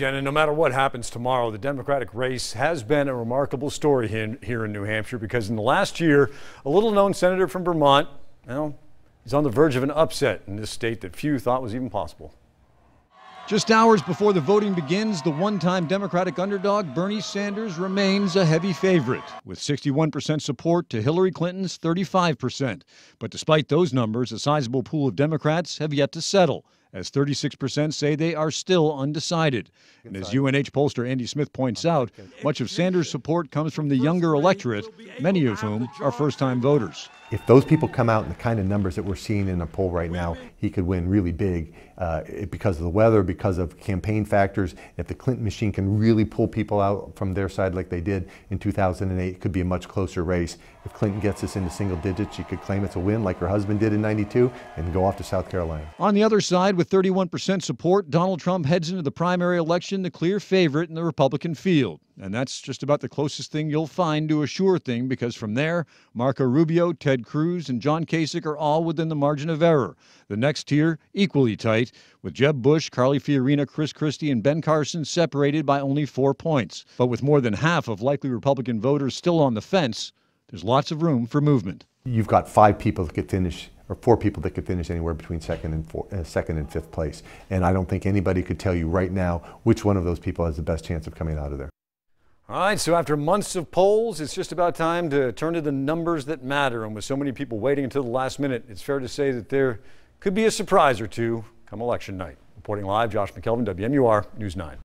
Jenna, no matter what happens tomorrow, the Democratic race has been a remarkable story here in New Hampshire because in the last year, a little known senator from Vermont, well, he's on the verge of an upset in this state that few thought was even possible. Just hours before the voting begins, the one time Democratic underdog Bernie Sanders remains a heavy favorite, with 61% support to Hillary Clinton's 35%. But despite those numbers, a sizable pool of Democrats have yet to settle as 36% say they are still undecided. And as UNH pollster Andy Smith points out, much of Sanders' support comes from the younger electorate, many of whom are first time voters. If those people come out in the kind of numbers that we're seeing in a poll right now, he could win really big uh, because of the weather, because of campaign factors. If the Clinton machine can really pull people out from their side like they did in 2008, it could be a much closer race. If Clinton gets this into single digits, she could claim it's a win like her husband did in 92 and go off to South Carolina. On the other side, with 31% support, Donald Trump heads into the primary election the clear favorite in the Republican field. And that's just about the closest thing you'll find to a sure thing because from there, Marco Rubio, Ted Cruz, and John Kasich are all within the margin of error. The next tier, equally tight, with Jeb Bush, Carly Fiorina, Chris Christie, and Ben Carson separated by only four points. But with more than half of likely Republican voters still on the fence, there's lots of room for movement. You've got five people that could finish or four people that could finish anywhere between second and four, uh, second and fifth place. And I don't think anybody could tell you right now which one of those people has the best chance of coming out of there. All right, so after months of polls, it's just about time to turn to the numbers that matter. And with so many people waiting until the last minute, it's fair to say that there could be a surprise or two come election night. Reporting live, Josh McElveen, WMUR News 9.